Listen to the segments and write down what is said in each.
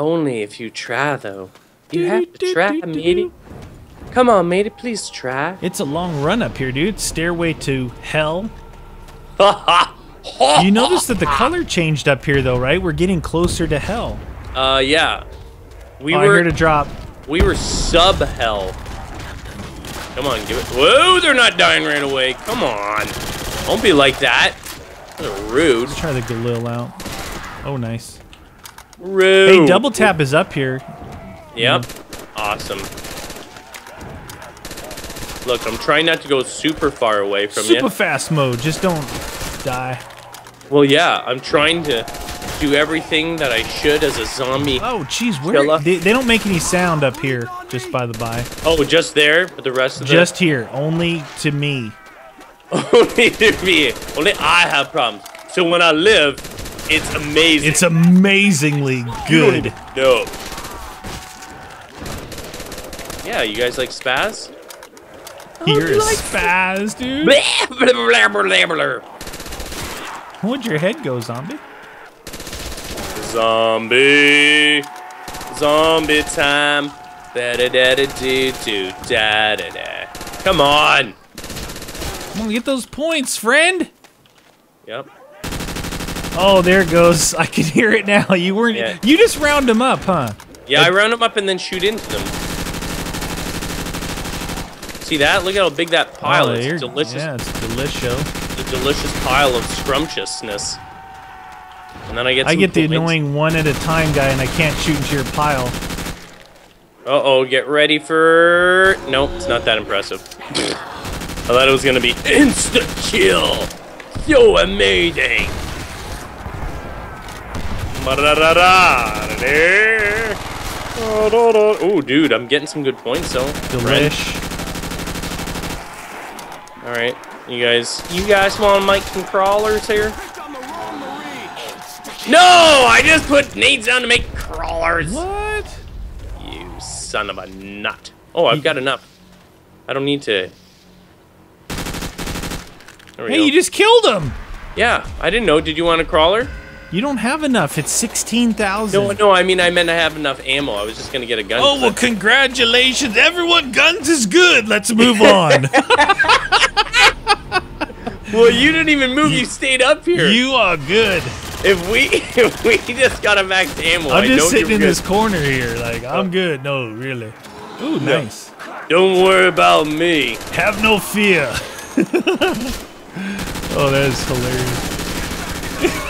Only if you try, though. You have to try, matey. Come on, matey, please try. It's a long run up here, dude. Stairway to hell. You notice that the color changed up here, though, right? We're getting closer to hell. uh, yeah. We Oh, were heard a drop. we were sub hell. Come on, give it. Whoa, they're not dying right away. Come on. Don't be like that. That's rude. Let's try the Galil out. Oh, nice. Rude. Hey, double tap is up here. Yep. Awesome. Look, I'm trying not to go super far away from Super you. fast mode. Just don't die. Well, yeah, I'm trying to do everything that I should as a zombie. Oh, jeez. Where they, they don't make any sound up here. Just by the by. Oh, just there, but the rest of the Just here. Only to me. only to me. Only I have problems. So when I live, it's amazing. It's amazingly good. No. Yeah, you guys like spaz? Oh, You're a spaz, dude. Where'd your head go, zombie? Zombie. Zombie time. Da da da da do do da da da. Come on. Come on, get those points, friend. Yep. Oh, there it goes. I can hear it now. You weren't. Yeah. You just round them up, huh? Yeah, I round them up and then shoot into them. See that? Look at how big that pile Oh, is. It's delicious. Yeah, it's delicious. The delicious pile of scrumptiousness. And then I get. I get the points. annoying one at a time guy, and I can't shoot into your pile. Uh oh, get ready for. Nope, it's not that impressive. I thought it was gonna be insta kill. So amazing. Oh, dude, I'm getting some good points though. Delish. All right, you guys, you guys want to make some crawlers here? No, I just put nades on to make crawlers. What? You son of a nut. Oh, I've got enough. I don't need to. Hey, go. you just killed him. yeah, I didn't know. Did you want a crawler? You don't have enough. It's sixteen thousand. No, no. I mean, I meant I have enough ammo. I was just gonna get a gun. Oh well, congratulations, everyone. Guns is good. Let's move on. well, you didn't even move. You stayed up here. you are good. If we, if we just got a max ammo, I'm I just know sitting you're in good. this corner here, like I'm oh. good. No, really. Ooh, No. nice. Don't worry about me. Have no fear. oh, that is hilarious.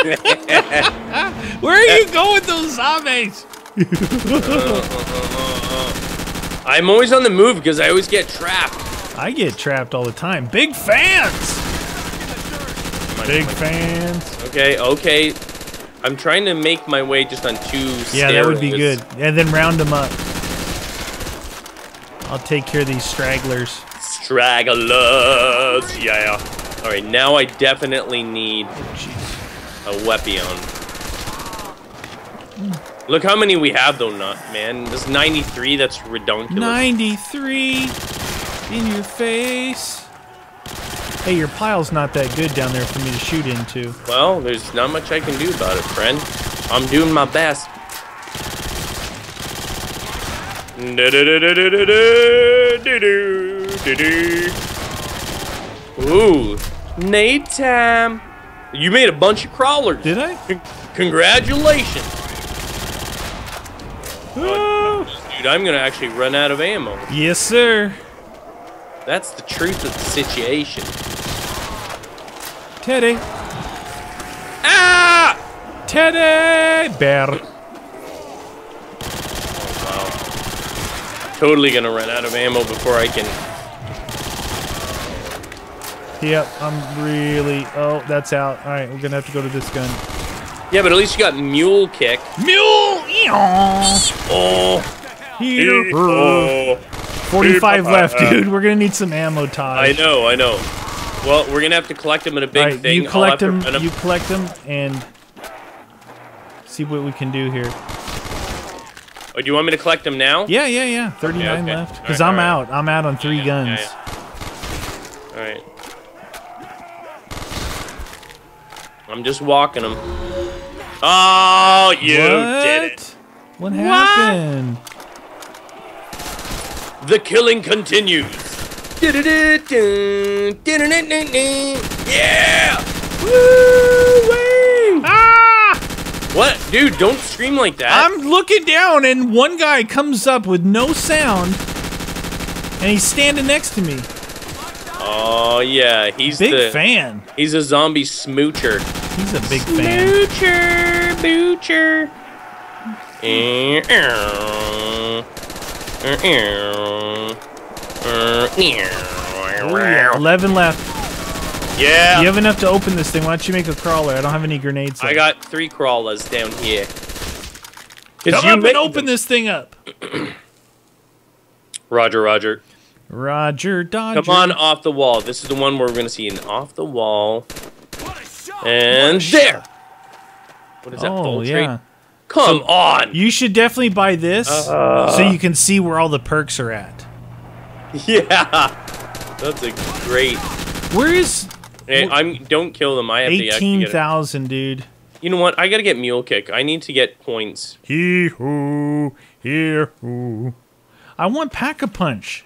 Where are you going with those zombies? I'm always on the move because I always get trapped. I get trapped all the time. Big fans. Big fans. Okay, okay. I'm trying to make my way just on two. Yeah, that would be good. And then round them up. I'll take care of these stragglers. Stragglers, yeah. All right, now I definitely need oh, a weapon. Look how many we have though, not man. This 93, that's redonkulous. 93 in your face. Hey, your pile's not that good down there for me to shoot into. Well, there's not much I can do about it, friend. I'm doing my best. Ooh, Nate time. You made a bunch of crawlers. Did I? Congratulations. Ah. Dude, I'm gonna actually run out of ammo. Yes, sir. That's the truth of the situation. Teddy. Ah! Teddy bear. Wow. Totally gonna run out of ammo before I can. Yep, I'm really. Oh, that's out. All right, we're gonna have to go to this gun. Yeah, but at least you got mule kick. Mule. Oh, Here. oh. 45 left, dude. We're gonna need some ammo, Todd. I know, I know. Well, we're gonna have to collect them in a big right, thing. you collect them. You collect them and see what we can do here. Oh, do you want me to collect them now? Yeah, yeah, yeah. 39 okay. left. Because Alright, I'm alright. out. I'm out on three Yeah, guns. yeah, All right. I'm just walking them. Oh, you what? did it. What happened? The killing continues. Yeah! Woo! Ah! What? Dude, don't scream like that. I'm looking down and one guy comes up with no sound and he's standing next to me. Oh yeah, he's Big the fan. he's a zombie smoocher. He's a big fan. Smoocher, boocher. Ooh, eh, eh. eh, 11 left. Yeah, You have enough to open this thing. Why don't you make a crawler? I don't have any grenades. I got three crawlers down here. Come you up and open them. this thing up. Roger, Roger. Roger Dodger. Come on off the wall. This is the one where we're gonna see an off the wall. And What there. What is that? Oh, Vulture Aid? yeah. Come on. You should definitely buy this Uh. so you can see where all the perks are at. Yeah. That's a great. Where is Hey, I'm. Don't kill them. I have to actually eighteen get. it. thousand, dude? You know what? I gotta get mule kick. I need to get points. Hee hoo, hee hoo. I want pack a punch.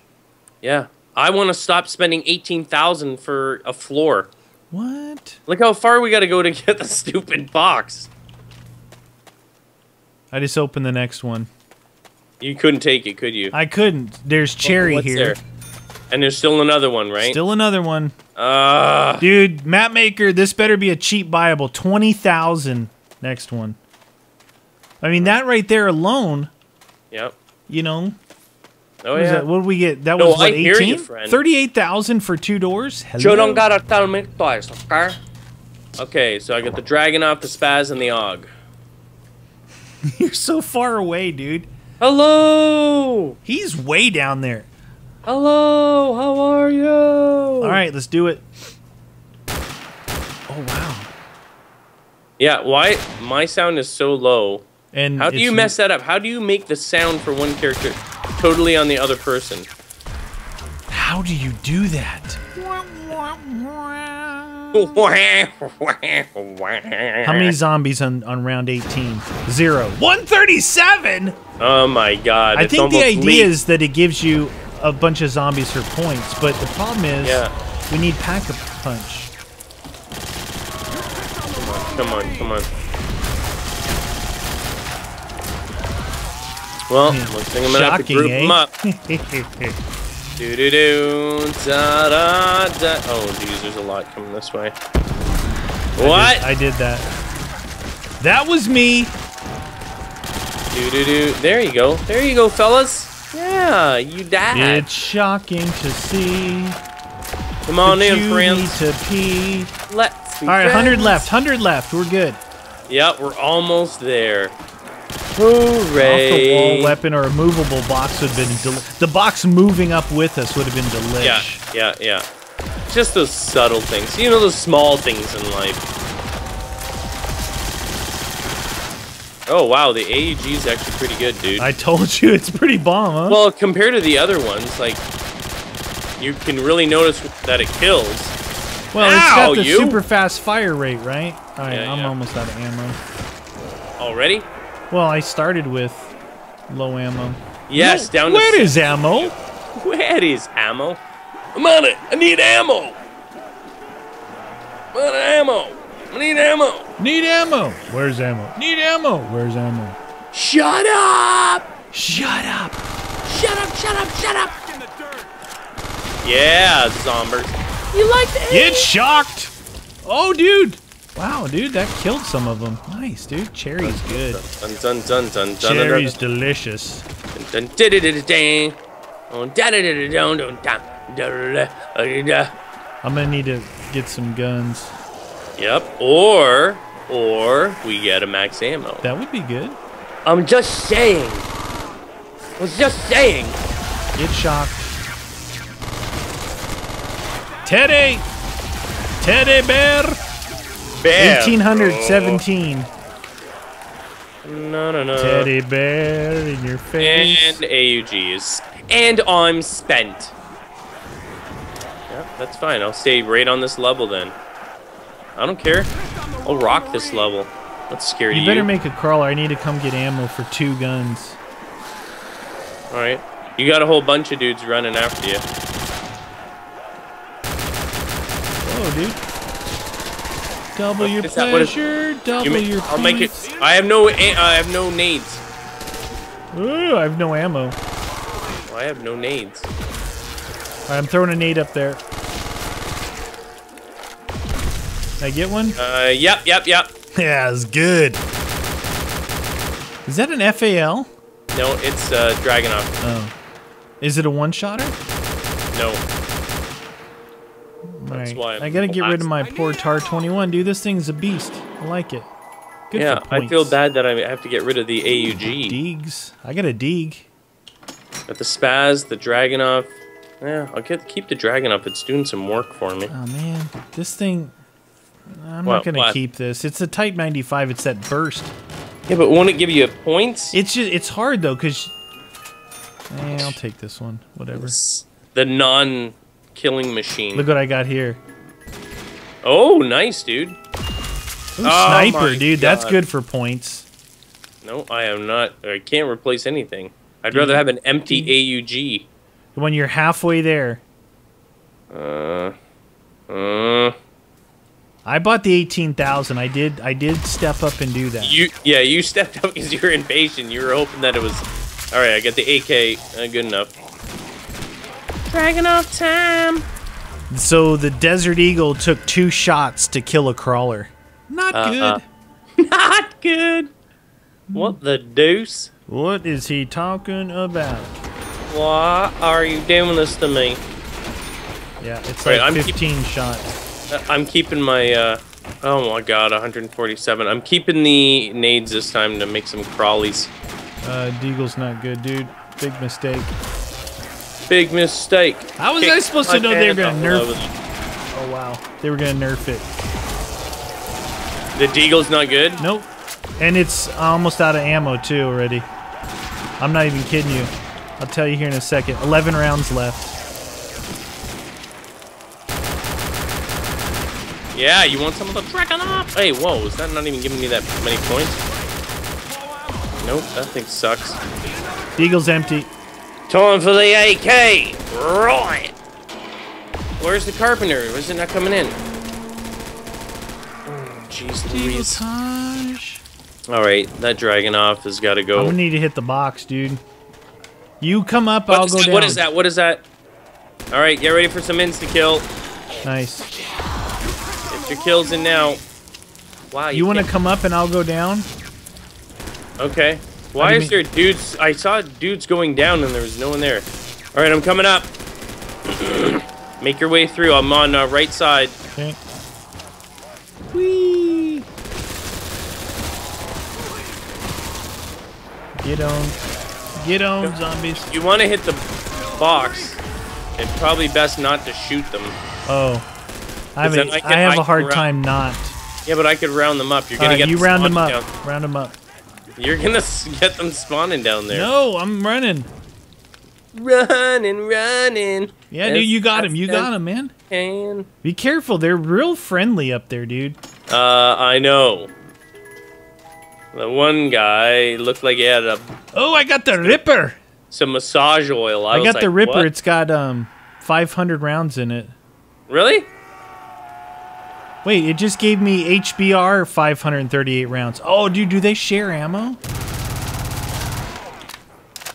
Yeah. I want to stop spending eighteen thousand for a floor. What? Look how far we gotta go to get the stupid box. I just opened the next one. You couldn't take it, could you? I couldn't. There's cherry What's here. there? And there's still another one, right? Still another one. Uh, Dude, map maker, this better be a cheap buyable. 20,000 next one. I mean, that right there alone, yep. you know, Oh yeah. that? what did we get? That No, was what, I 18? you, 38,000 for two doors? You Hello? don't gotta tell me twice, okay? Okay, so I got the dragon off the spaz and the AUG. You're so far away, dude. Hello, He's way down there. hello, how are you? All right, let's do it. Oh, wow. Yeah, why my sound is so low? And How do you mess that up? How do you make the sound for one character totally on the other person? How do you do that? How many zombies on, on round 18? Zero. 137? Oh my god! I think the idea leaked. is that it gives you a bunch of zombies for points, but the problem is Yeah. we need pack a punch. Come on, come on. Well, Yeah. looks like I'm gonna have to group eh? them up. Do do do da da da. Oh, geez, there's a lot coming this way. What? I did that. That was me. Do do do. There you go. There you go, fellas. Yeah, you died. It's shocking to see. Come on in, you friends. need to pee. Let's All right, 100 friends. left. 100 left. We're good. Yep, we're almost there. Off the wall weapon or a movable box would have been. The box moving up with us would have been delish. Yeah, yeah, yeah. Just those subtle things. You know, those small things in life. Oh, wow, the AEG is actually pretty good, dude. I told you it's pretty bomb, huh? well, compared to the other ones, like, you can really notice that it kills. Well, it's got the you. super fast fire rate, right? All right, Yeah, I'm yeah. almost out of ammo. Already? Well, I started with low ammo. Yes, down to Where is ammo? Where is ammo? I'm on it. I need ammo. I'm on ammo. I need ammo. Need ammo. Where's ammo? Need ammo. Where's ammo? Shut up! Shut up. Shut up! Shut up! Shut up! Yeah, zombers. You like the Get shocked. Oh, dude. Wow, dude, that killed some of them. Nice, dude. Cherry's good. Dun dun dun Cherry's delicious. Oh. I'm gonna need to get some guns. Yep. Or or we get a max ammo. That would be good. I'm just saying. I was just saying. Get shocked. Teddy! Teddy bear! Bear. 1817. No, no, no. Teddy bear in your face. And AUGs. And I'm spent. Yep, that's fine. I'll stay right on this level then. I don't care. I'll rock this level. What's scary You to better make a crawler. I need to come get ammo for two guns. All right. You got a whole bunch of dudes running after you. Whoa, dude. Double your is that? What is- pleasure, double You ma- your I'll make it. I have no. I have no nades. Ooh, I have no ammo. I have no nades. I'm throwing a nade up there. I get one? Uh, yep, yep, yep. Yeah, it's good. Is that an FAL? No, it's uh, Dragunov. Oh. Is it a one-shotter? No. Right. why I gotta get rid of my poor TAR 21. Dude, this thing's a beast. I like it. Good yeah, I feel bad that I have to get rid of the AUG. Deegs. I got a Deeg. Got the Spaz, the Dragunov. Yeah, I'll get keep the Dragunov. It's doing some work for me. Oh man, this thing. I'm What- not gonna what? keep this. It's a Type 95. It's that burst. Yeah, but won't it give you a points? It's just it's hard though, cause. Eh, I'll take this one. Whatever. It's the non-killing machine. Look what I got here. oh, nice, dude. Ooh, Oh sniper, my dude. That's good for points. No, I am not. I can't replace anything. I'd rather have an empty AUG. When you're halfway there, Uh, uh, I bought the 18,000. I did. I did step up and do that. you, yeah, you stepped up because you were impatient. You were hoping that it was. All right, I got the AK. Uh, good enough. Dragunov time. So the Desert Eagle took two shots to kill a crawler. Not Uh-uh. good. Not good. What the deuce? What is he talking about? Why are you doing this to me? Yeah, it's Right, like I'm keep- 15 shots. Uh, I'm keeping my. uh Oh my god, 147. I'm keeping the nades this time to make some crawlies. Uh, Deagle's not good, dude. Big mistake. Big mistake. How was Kick I supposed to know they were gonna nerf? it? Oh wow, they were gonna nerf it. it. The Deagle's not good? Nope. And it's almost out of ammo too already. I'm not even kidding you. I'll tell you here in a second. 11 rounds left. Yeah, you want some of the Dragon up? Hey, whoa, is that not even giving me that many points? Nope, that thing sucks. Deagle's empty. Time for the AK! Right! Where's the carpenter? Where's it not coming in? Oh, Jeez Louise. Alright, that Dragunov has got to I'm go. gonna need to hit the box, dude. You come up, What I'll go that? down. What is that? What is that? Alright, get ready for some insta kill. Nice. Get your kills in now. Wow, You want to come up and I'll go down? Okay. Why is there dudes? I saw dudes going down and there was no one there. All right, I'm coming up. Make your way through. I'm on uh, right side. Okay. Whee! Get on. Get on, zombies. You want to hit the box. It's probably best not to shoot them. Oh. I a, I I can- have I a hard time not. Yeah, but I could round them up. You're gonna get you round them up. down. Round them up. You're gonna get them spawning down there. No, I'm running. Running, running. Yeah, dude, you got him. You got him, man. him. Be careful. They're real friendly up there, dude. Uh, I know. The one guy looked like he had a, Oh, I got the Ripper. some massage oil. I, I got the Ripper. "What?" It's got um 500 rounds in it. Really? Wait, it just gave me HBR 538 rounds. Oh, dude, do they share ammo?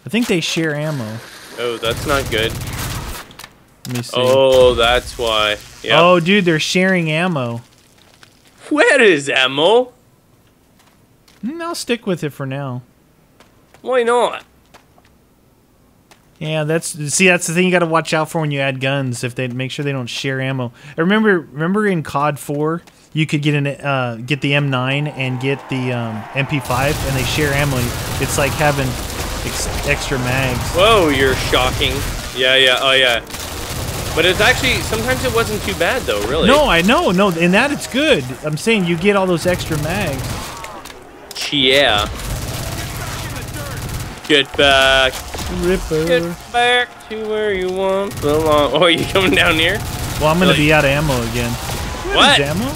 I think they share ammo. Oh, that's not good. Let me see. Oh, that's why. Yeah. Oh, dude, they're sharing ammo. Where is ammo? Mm, I'll stick with it for now. Why not? Yeah, that's see that's the thing you got to watch out for when you add guns if they make sure they don't share ammo. I remember remember in COD 4 you could get an uh, get the M9 and get the um, MP5 and they share ammo. It's like having ex- extra mags. Whoa, you're shocking. Yeah, yeah, oh yeah. But it's actually sometimes it wasn't too bad though, really. No, I know, no, in that it's good. I'm saying you get all those extra mags. Yeah. Get back. Ripper. Get back to where you once belong. Oh, are you coming down here? Well, I'm gonna Really? be out of ammo again. What? Is ammo?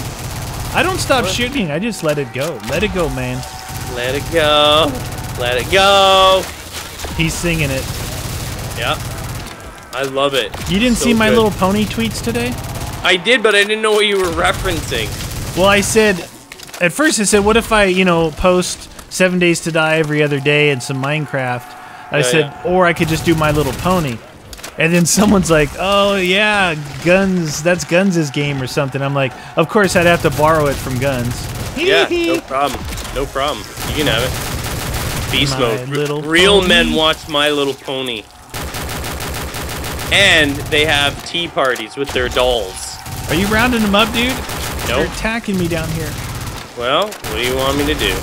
I don't stop shooting. I just let it go. Let it go, man. Let it go. Let it go. He's singing it. Yep. I love it. You didn't So see my good. little pony tweets today? I did, but I didn't know what you were referencing. Well, I said, at first I said, what if I, you know, post Seven Days to Die every other day and some Minecraft? I Yeah, said, yeah. or I could just do My Little Pony. And then someone's like, oh, yeah, Guns, that's Guns' game or something. I'm like, of course I'd have to borrow it from Guns. Yeah, no problem. No problem. You can have it. Beast My mode. Little Real Pony. men watch My Little Pony. And they have tea parties with their dolls. Are you rounding them up, dude? Nope. They're attacking me down here. Well, what do you want me to do?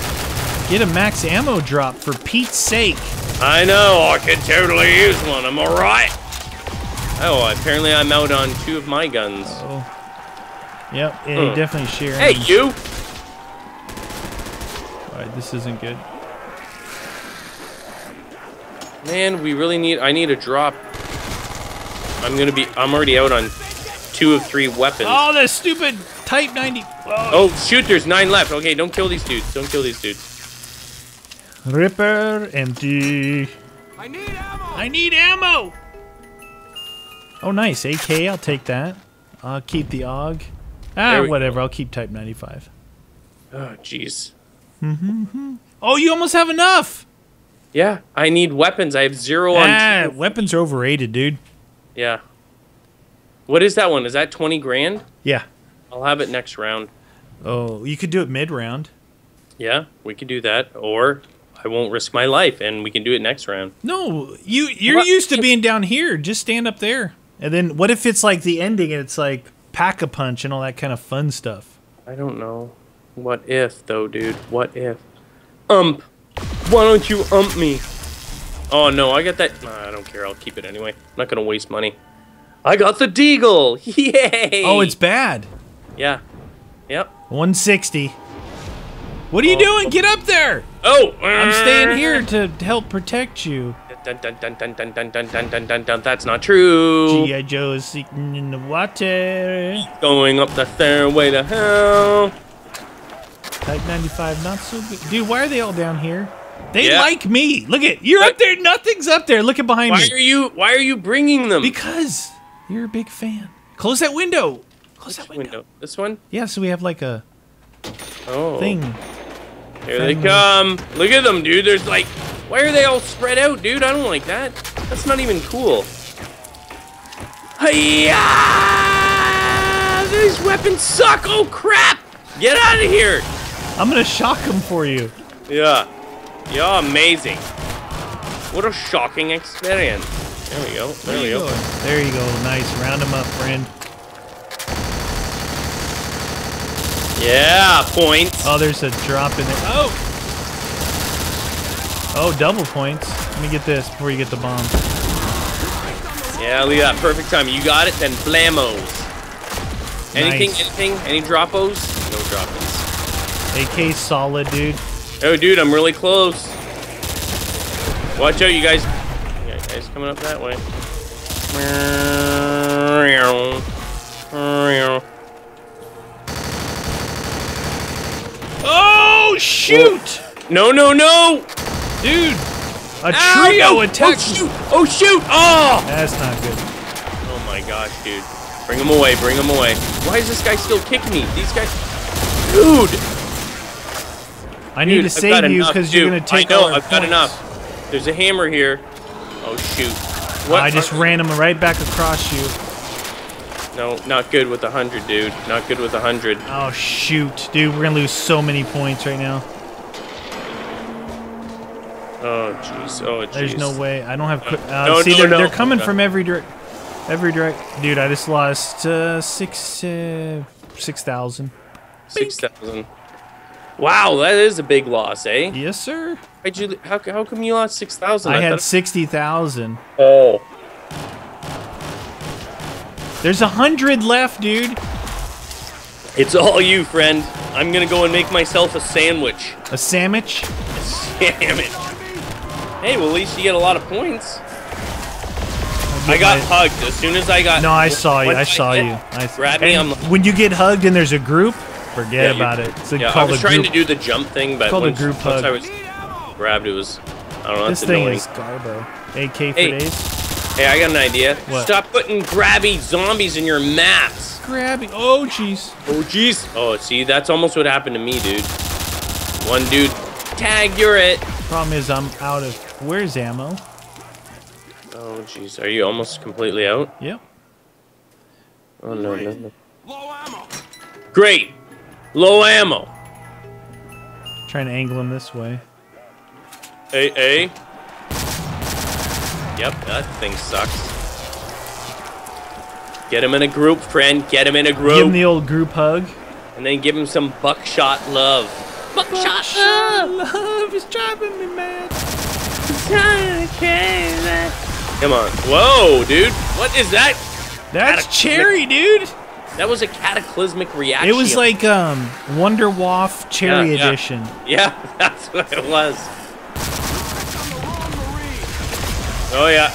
Get a max ammo drop for Pete's sake. I know, I could totally use one, am I right? Oh, apparently I'm out on two of my guns. Oh. Yep, yeah, you Huh. definitely share. Hey, you! Alright, this isn't good. Man, we really need, I need a drop. I'm gonna be, I'm already out on two of three weapons. Oh, the stupid Type 90. Oh. Oh, shoot, there's nine left. Okay, don't kill these dudes. Don't kill these dudes. Ripper, empty. I need ammo! I need ammo. Oh, nice. AK, I'll take that. I'll keep the AUG. Ah, There we whatever. I'll keep Type 95. Oh, jeez. Oh, you almost have enough. Yeah, I need weapons. I have zero on Ah, two. weapons are overrated, dude. Yeah. What is that one? Is that 20 grand? Yeah. I'll have it next round. Oh, you could do it mid round. Yeah, we could do that. Or I won't risk my life and we can do it next round. No, you you're What? used to being down here. Just stand up there. And then what if it's like the ending and it's like pack a punch and all that kind of fun stuff? I don't know. What if, though, dude? What if? Ump. Why don't you ump me? Oh, no, I got that. Nah, I don't care. I'll keep it anyway. I'm not going to waste money. I got the Deagle. Yay. Oh, it's bad. Yeah. Yep. 160. What are you doing? Get up there. Oh! I'm staying uh, here to help protect you. Dun, dun, dun, dun, dun, dun, dun, dun, dun, dun, dun. That's not true. G.I. Joe is sinking in the water. Going up the stairway to hell. Type 95, not so good. Dude, why are they all down here? They Yeah. like me. Look at you're But- up there. Nothing's up there. Look at behind Why me. are you? Why are you bringing them? Because you're a big fan. Close that window. Close that window. window. This one. Yeah, so we have like a Oh. thing. Here they come. Look at them, dude. There's like, why are they all spread out, dude? I don't like that. That's not even cool. Hiya! These weapons suck. Oh crap! Get out of here. I'm gonna shock them for you. Yeah. Yeah, amazing. What a shocking experience. There we go. There we go. There you go. Nice. Round them up, friend. Yeah, points. Oh, there's a drop in there. Oh. Oh, double points. Let me get this before you get the bomb. Yeah, look at that. Perfect time. You got it, then blamos. Anything, Nice. anything? Any droppos? No droppos. AK solid, dude. Oh, dude, I'm really close. Watch out, you guys. You guys coming up that way. Oh shoot, No, no, no! dude! A Ow, trio attack. Oh, shoot! Oh, shoot! Oh! That's not good. Oh my gosh, dude. Bring him away, bring him away. Why is this guy still kicking me? These guys. Dude! I need Dude, to save you because you're gonna take I know, I've got enough. There's a hammer here. Oh, shoot. What? I just ran him right back across you. No, not good with a 100, dude. Not good with a 100. Oh shoot, dude! We're gonna lose so many points right now. Oh, jeez. Oh, jeez. There's no way. I don't have. Quick, uh, No, see, no, they're, no. they're coming from every direct. Every direct. Dude, I just lost uh, six uh, six thousand. 6,000. Wow, that is a big loss, eh? Yes, sir. You, how, how come you lost 6,000? I had thought- sixty thousand. Oh. There's a hundred left, dude. It's all you, friend. I'm gonna go and make myself a sandwich. A sandwich. Damn it. Hey, well, at least you get a lot of points. I got my- hugged as soon as I got. No, I saw you. I saw hit, you. I Grab me, I'm when you get hugged and there's a group, Forget Yeah, about it. It's a Yeah, I was a trying to do the jump thing, but called a once, group once hug. I was grabbed, it was I don't know. this thing annoying. is Garbo. AK for Hey. days. Hey, I got an idea. What? Stop putting grabby zombies in your maps. Grabby. Oh, jeez. Oh jeez. Oh, see, that's almost what happened to me, dude. One dude, tag, you're it. Problem is, I'm out of. Where's ammo? Oh jeez, are you almost completely out? Yep. Oh no, no, no. Great. Low ammo. Trying to angle him this way. A A. Yep, that thing sucks. Get him in a group, friend. Get him in a group. Give him the old group hug. and then give him some buckshot love. Buckshot love. Love is driving me mad. Come on. Whoa, dude. What is that? That's cherry, dude. That was a cataclysmic reaction. It was like um Wunderwaffe Cherry Yeah, yeah. Edition. Yeah, that's what it was. Oh yeah.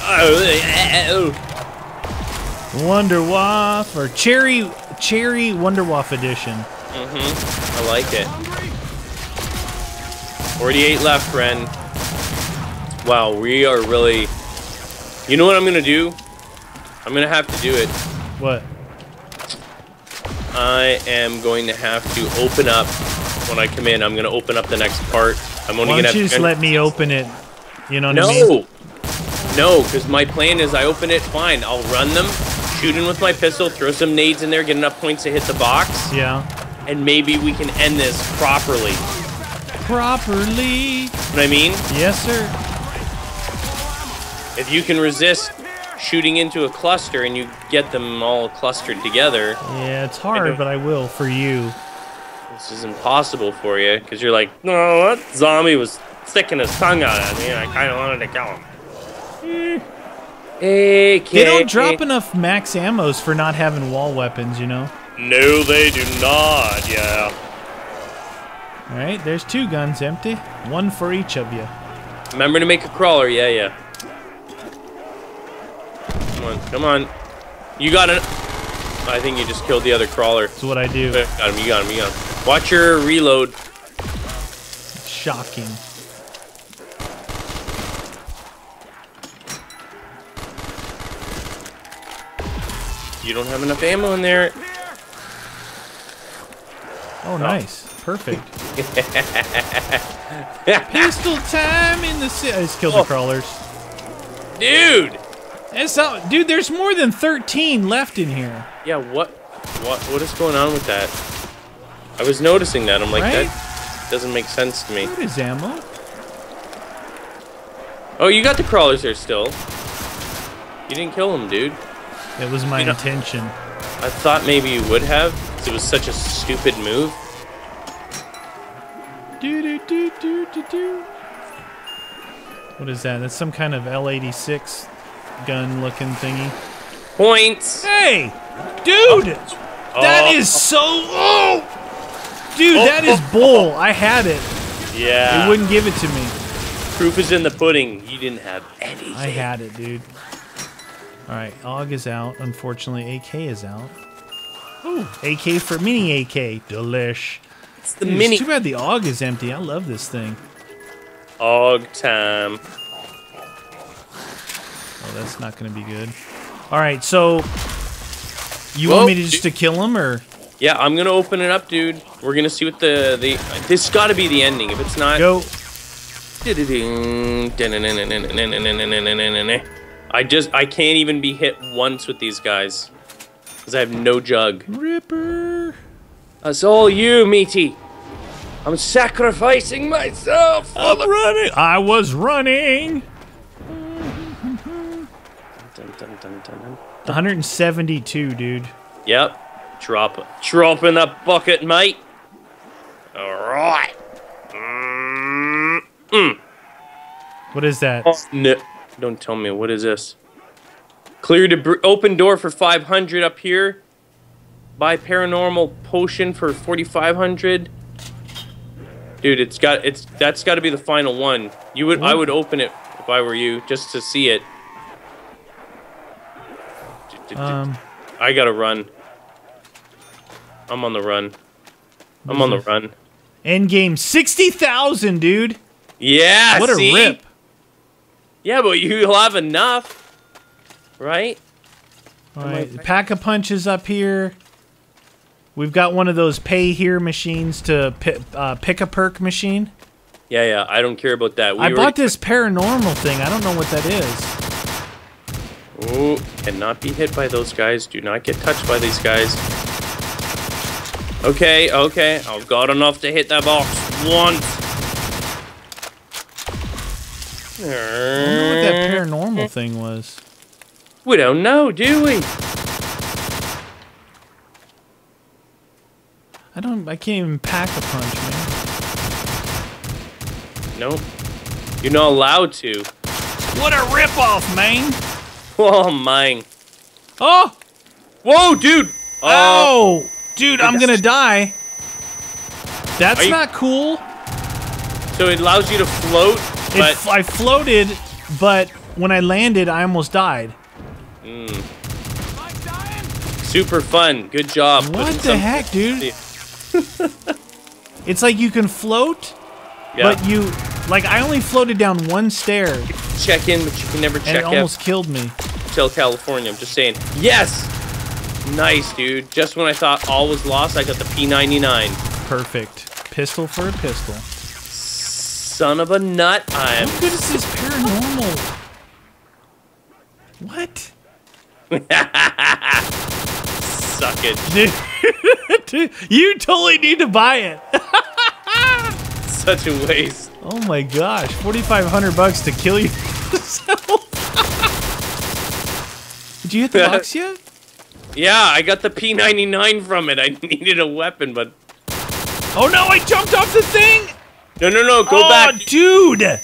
Oh, Wunderwaffe or Cherry Cherry Wunderwaffe Edition. Mhm. I like it. 48 left, friend. Wow, we are really. You know what I'm gonna do? I'm gonna have to do it. What? I am going to have to open up when I come in. I'm gonna open up the next part. I'm only gonna don't you just let me open it? You know what I mean? No, because my plan is I open it fine. I'll run them, shoot in with my pistol, throw some nades in there, get enough points to hit the box, Yeah. and maybe we can end this properly. Properly. You know what I mean? Yes, sir. If you can resist shooting into a cluster and you get them all clustered together, Yeah, it's hard, don't- but I will for you. this is impossible for you because you're like, no, that zombie was sticking his tongue out at me and I kind of wanted to kill him. Hey, They don't eh, drop eh. enough max ammos for not having wall weapons, you know? No, they do not. Yeah. All right, there's two guns empty. One for each of you. Remember to make a crawler. Yeah, yeah. Come on, come on. You got it. I think you just killed the other crawler. That's what I do. Got him. You got him. You got him. Watch your reload. Shocking. You don't have enough ammo in there. Oh, oh. nice. Perfect. Pistol time in the city. I just killed Oh. the crawlers. Dude. It's not, dude, there's more than 13 left in here. Yeah. What? What? What is going on with that? I was noticing that. I'm like, Right? that doesn't make sense to me. What is ammo? Oh, you got the crawlers there still. You didn't kill them, dude. It was my You know- intention. I thought maybe you would have, 'cause it was such a stupid move. Do, do, do, do, do, do. What is that? That's some kind of L86 gun looking thingy. Points. Hey! Dude! Oh. That Oh. is so. Oh! Dude, Oh, that is oh, bull. I had it. Yeah. It wouldn't give it to me. Proof is in the pudding. You didn't have anything. I had it, dude. Alright, AUG is out. Unfortunately, AK is out. Ooh, AK for mini AK. Delish. It's the Dude, mini It's too bad the AUG is empty. I love this thing. AUG time. Oh, that's not going to be good. Alright, so. You Whoa, want me to just dude. to kill him, or Yeah, I'm gonna open it up, dude. We're gonna see what the the. This got to be the ending. If it's not, go? I just I can't even be hit once with these guys because I have no jug. Ripper. That's all you, meaty. I'm sacrificing myself. I'm running. I was running. Dun, dun, dun, dun, dun. 172, dude. Yep. Drop it. Drop in that bucket, mate. Alright. Mm. What is that? Oh, no. Don't tell me. What is this? Clear debris. Open door for 500 up here. Buy paranormal potion for 4500. Dude, it's got it's that's got to be the final one. You would I would open it if I were you just to see it. Um, I gotta run. I'm on the run. I'm on the run. End game sixty thousand, dude. Yeah, What a rip! Yeah, but you'll have enough, right? All right, pack a punches up here. We've got one of those pay here machines to pi- uh, pick a perk machine. Yeah, yeah. I don't care about that. We I bought this paranormal thing. I don't know what that is. Ooh, cannot be hit by those guys. Do not get touched by these guys. Okay, okay. I've got enough to hit that box once. I know what that paranormal thing was. We don't know, do we? I don't. I can't even pack a punch, man. Nope. You're not allowed to. What a ripoff, man! Oh, mine. Oh, Whoa, dude! Oh, oh, dude, I'm gonna die. That's you- not cool. so it allows you to float, but f- I floated, but when I landed, I almost died. super fun. Good job. What the heck, dude? It's like you can float, Yeah. but you like I only floated down one stair check in, but you can never check out almost killed me. till California. I'm just saying. Yes! Nice, dude. Just when I thought all was lost, I got the P99. Perfect. Pistol for a pistol. Son of a nut. I'm How good is this paranormal? What? suck it. Dude, dude, you totally need to buy it. Such a waste. Oh my gosh, 4500 bucks to kill yourself. Did you hit the box yet? Yeah, I got the P99 from it. I needed a weapon, but Oh no, I jumped off the thing. No, no, no. Go oh, back. dude.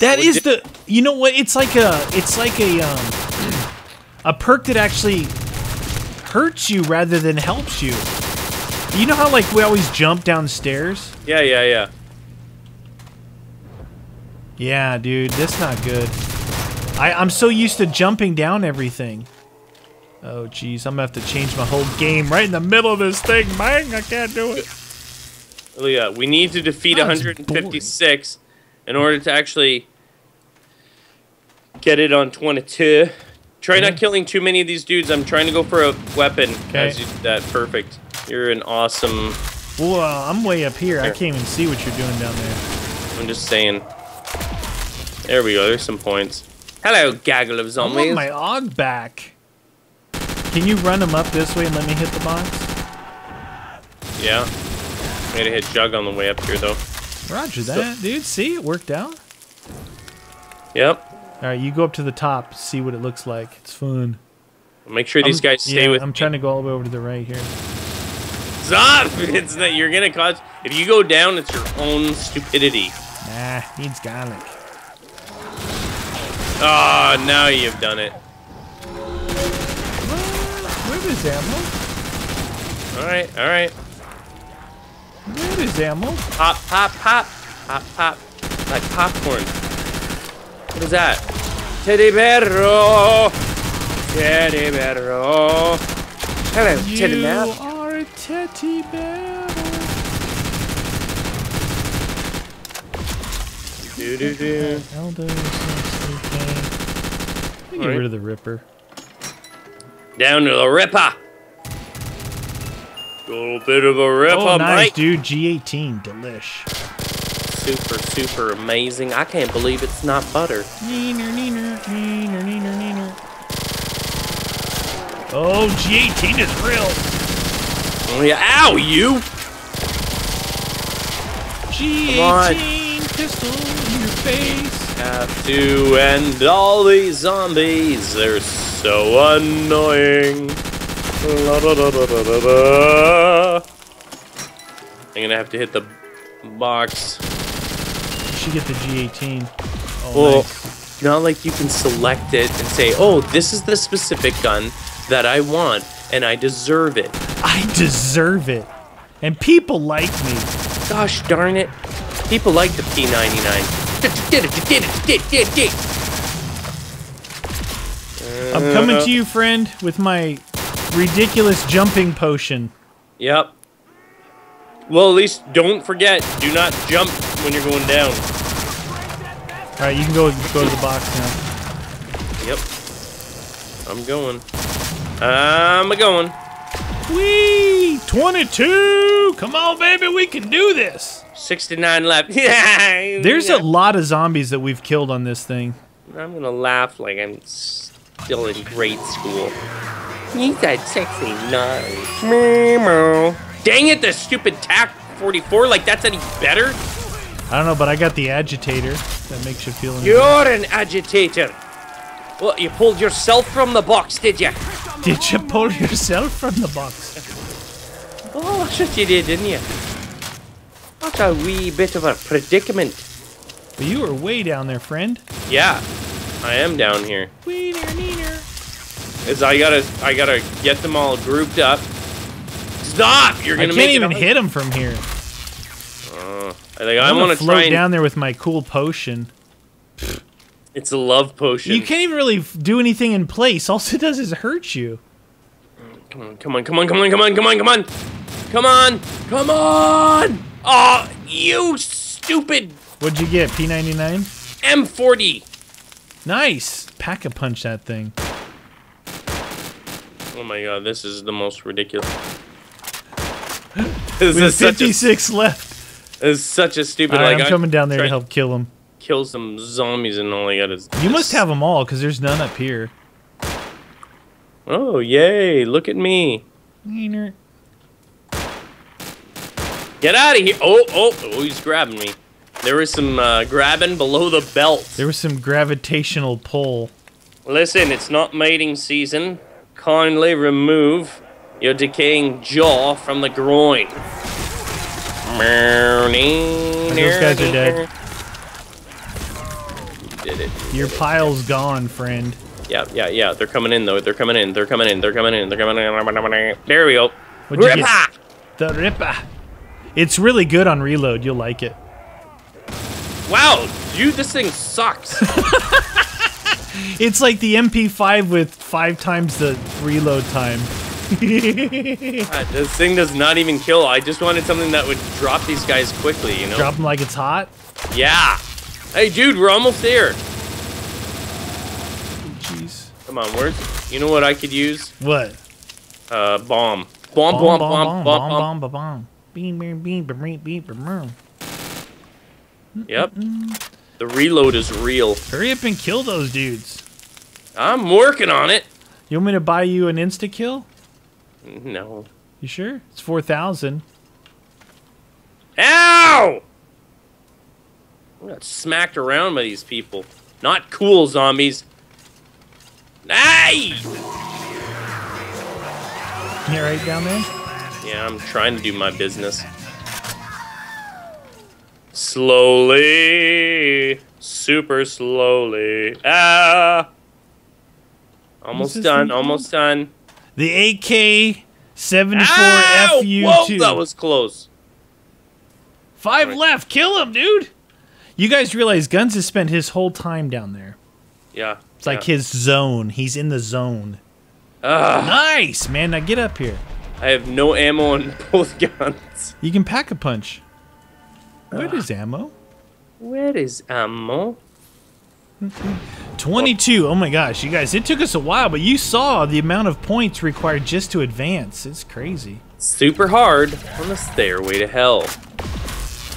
That is the. You know what? It's like a. It's like a um, a perk that actually hurts you rather than helps you. You know how like we always jump downstairs? Yeah, yeah, yeah. Yeah, dude, that's not good. I I'm so used to jumping down everything. Oh jeez, I'm gonna have to change my whole game right in the middle of this thing, man. I can't do it. Look. We need to defeat was 156 in order to actually get it on 22. Try not killing too many of these dudes. I'm trying to go for a weapon. Okay. As you did that. Perfect. You're an awesome. Whoa, uh, I'm way up here. I can't even see what you're doing down there. I'm just saying. There we go. There's some points. Hello, gaggle of zombies. I want my AUG back. Can you run him up this way and let me hit the box? Yeah. Made a hit jug on the way up here, though. Roger that, dude. See, it worked out. Yep. All right, you go up to the top, see what it looks like. It's fun. Make sure these I'm- guys stay yeah, with I'm me. trying to go all the way over to the right here. Stop! It's that you're gonna cause. If you go down, it's your own stupidity. Nah, needs garlic. Ah, now you've done it. Where is ammo? All right, all right. Where is ammo? Pop, pop, pop, pop, pop, like popcorn. What is that? Teddy Bear. Teddy Bear. Hello, Teddy bear. You are a teddy bear. Do do do. Elder okay. Let me get rid of the Ripper. Down to the Ripper. Little bit of a Ripper, Oh, nice, mate. dude. G18, delish. Super, super amazing. I can't believe it's not butter. Neener, neener, neener, neener, neener. Oh, G18 is real. Oh yeah. Ow, you! G18 pistol in your face. Have to end all these zombies. They're so annoying. La, da, da, da. I'm gonna have to hit the box. You should get the G18. Oh, Well, nice. not like you can select it and say, "Oh, this is the specific gun that I want, and I deserve it." I deserve it. And people like me. Gosh darn it! People like the P99. Get it, get it, get it, get it, get it. I'm coming to you, friend, with my ridiculous jumping potion. Yep. Well, at least don't forget, do not jump when you're going down. All right, you can go go to the box now. Yep. I'm going. I'm going. Wee! 22! Come on, baby, we can do this. 69 left. Yeah. There's a lot of zombies that we've killed on this thing. I'm gonna laugh like I'm still in grade school. You said 69. Meow. Dang it, the stupid TAC 44, like that's any better? I don't know, but I got the agitator. That makes you feel. You're an agitator. Well, you pulled yourself from the box, did you? Did you pull yourself from the box? Oh, shit you did, didn't you? What a wee bit of a predicament. But you were way down there, friend. Yeah, I am down here. Weener, neener. Is I gotta, I gotta get them all grouped up. Stop! You're gonna can't make even it hit them from here. Uh, I think I I'm want gonna float and. down there with my cool potion. It's a love potion. You can't even really do anything in place. All it does is hurt you. Come on, come on, come on, come on, come on, come on, come on, come on, come on! Oh, you stupid What'd you get? P99? M40! Nice. Pack a punch that thing. Oh my god, this is the most ridiculous. this We have is a, 56 left. this is such a stupid. Right, like I'm coming down there to help kill him. kill some zombies, and all I got is. You must have them all, because there's none up here. Oh yay! Look at me. Wiener. Get out of here! Oh, oh, oh! He's grabbing me. There was some uh, grabbing below the belt. There was some gravitational pull. Listen, it's not mating season. Kindly remove your decaying jaw from the groin. Those guys are dead. Did it. Your pile's gone, friend. Yeah, yeah, yeah. They're coming in though. They're coming in. They're coming in. They're coming in. They're coming in. There we go. You get? The Ripper. It's really good on reload. You'll like it. Wow, dude, this thing sucks. It's like the MP5 with five times the reload time. God, this thing does not even kill. I just wanted something that would drop these guys quickly, you know? Drop them like it's hot. Yeah. Hey, dude, we're almost there. Jeez. Come on, where's... You know what I could use? What? Uh, bomb. Bomb, bomb, bomb, bomb, bomb. bomb, bomb, bomb. bomb, bomb. Beam, beam, beam, beam, beam, beam, beam. Yep. The reload is real. Hurry up and kill those dudes. I'm working on it. You want me to buy you an insta kill? No. You sure? It's 4,000. Ow! I got smacked around by these people. Not cool zombies. Hey! Yeah, right down there? Yeah, I'm trying to do my business. Slowly. Super slowly. Ah! Almost done, almost done. The AK 74 Ow! FU2. Whoa, that was close. Five Right. left. Kill him, dude. You guys realize Guns has spent his whole time down there. Yeah. It's like his zone. He's in the zone. Ugh, Nice, man. Now get up here. I have no ammo on both guns. You can pack a punch. Where is ammo? Where is ammo? 22. Oh my gosh, you guys, it took us a while, but you saw the amount of points required just to advance. It's crazy. Super hard on the stairway to hell.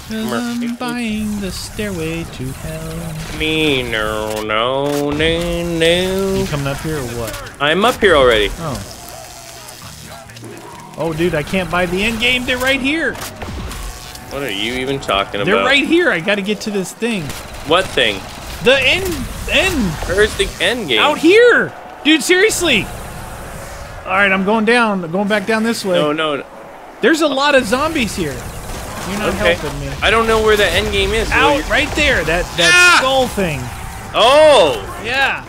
I'm buying the stairway to hell. Me, no, no, no, no. You coming up here or what? I'm up here already. Oh. Oh, dude, I can't buy the end game. They're right here. What are you even talking about? They're right here. I got to get to this thing. What thing? The end, end, Where's the end game? out here, dude. Seriously. All right, I'm going down. I'm going back down this way. No, no. no. There's a lot of zombies here. You're not Okay. helping me. I don't know where the end game is. Out right there. That that Ah! skull thing. Oh, Yeah.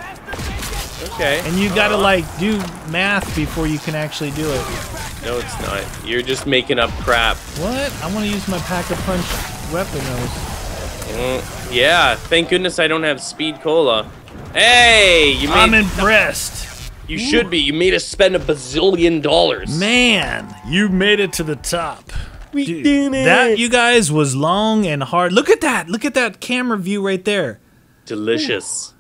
okay. And you got to Uh, like do math before you can actually do it. No, it's not. You're just making up crap. What? I want to use my pack a punch weapon. Mm, yeah. Thank goodness I don't have speed cola. Hey, you made. I'm impressed. you should be. You made us spend a bazillion dollars. Man, you made it to the top. We Dude, did it. that you guys was long and hard. Look at that. Look at that camera view right there. Delicious.